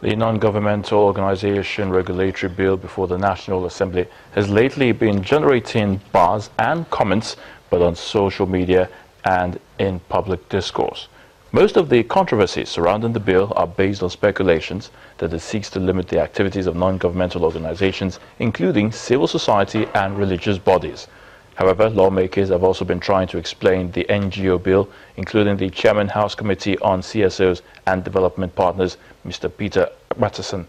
The non-governmental organization regulatory bill before the National Assembly has lately been generating buzz and comments both on social media and in public discourse. Most of the controversies surrounding the bill are based on speculations that it seeks to limit the activities of non-governmental organizations, including civil society and religious bodies. However, lawmakers have also been trying to explain the NGO bill, including the Chairman House Committee on CSOs and Development Partners, Mr. Peter Akpatason.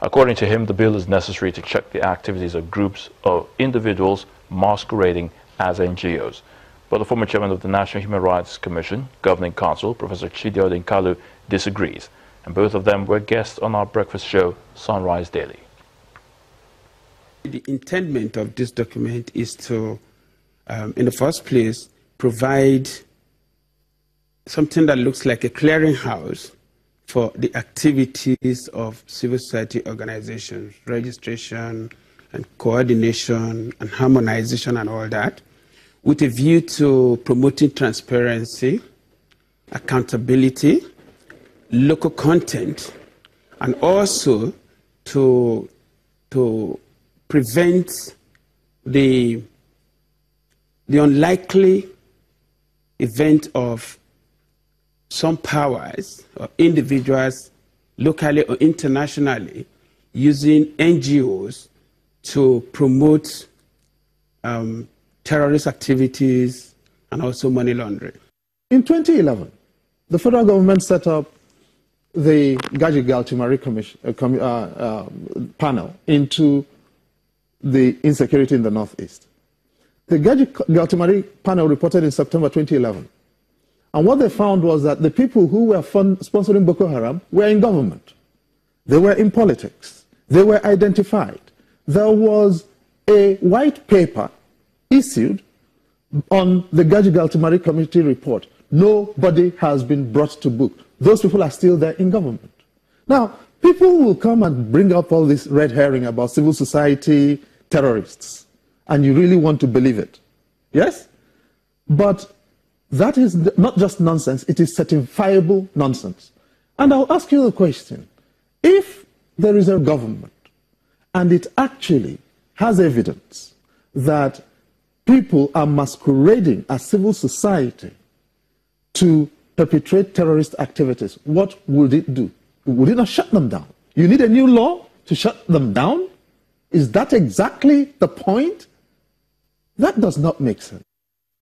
According to him, the bill is necessary to check the activities of groups of individuals masquerading as NGOs. But the former chairman of the National Human Rights Commission, Governing Council, Professor Chidi Odinkalu, disagrees. And both of them were guests on our breakfast show, Sunrise Daily. The intendment of this document is to um, in the first place, provide something that looks like a clearinghouse for the activities of civil society organizations, registration and coordination and harmonization and all that, with a view to promoting transparency, accountability, local content, and also to, to prevent the the unlikely event of some powers or individuals, locally or internationally, using NGOs to promote um, terrorist activities and also money laundering. In 2011, the federal government set up the Gaji Galtimari Commission, uh, uh, uh, panel into the insecurity in the Northeast. The Galtimari panel reported in September 2011. And what they found was that the people who were sponsoring Boko Haram were in government. They were in politics. They were identified. There was a white paper issued on the Gaji Galtimari Committee report. Nobody has been brought to book. Those people are still there in government. Now, people will come and bring up all this red herring about civil society terrorists and you really want to believe it. Yes? But that is not just nonsense, it is certifiable nonsense. And I'll ask you a question. If there is a government and it actually has evidence that people are masquerading as civil society to perpetrate terrorist activities, what would it do? Would it not shut them down? You need a new law to shut them down? Is that exactly the point? That does not make sense.